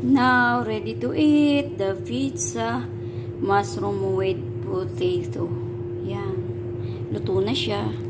Now, ready to eat the pizza mushroom with potato. Yan. Luto na siya.